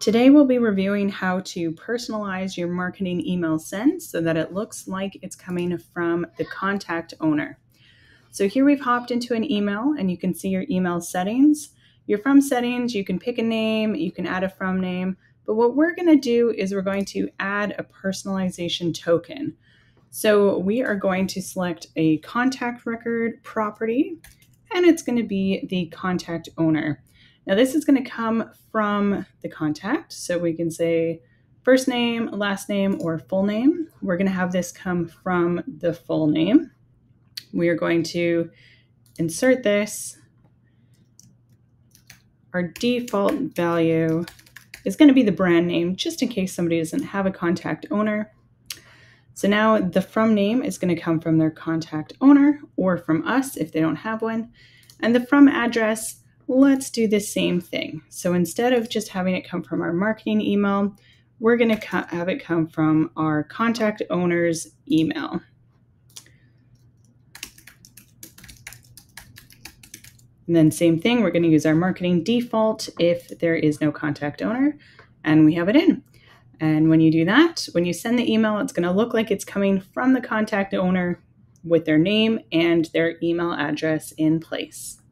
Today we'll be reviewing how to personalize your marketing email send so that it looks like it's coming from the contact owner. So here we've hopped into an email and you can see your email settings. Your from settings, you can pick a name, you can add a from name, but what we're going to do is we're going to add a personalization token. So we are going to select a contact record property and it's going to be the contact owner. Now this is going to come from the contact. So we can say first name, last name, or full name. We're going to have this come from the full name. We are going to insert this. Our default value is going to be the brand name, just in case somebody doesn't have a contact owner. So now the from name is going to come from their contact owner or from us if they don't have one. And the from address let's do the same thing. So instead of just having it come from our marketing email, we're going to have it come from our contact owner's email. And then same thing, we're going to use our marketing default if there is no contact owner and we have it in. And when you do that, when you send the email, it's going to look like it's coming from the contact owner with their name and their email address in place.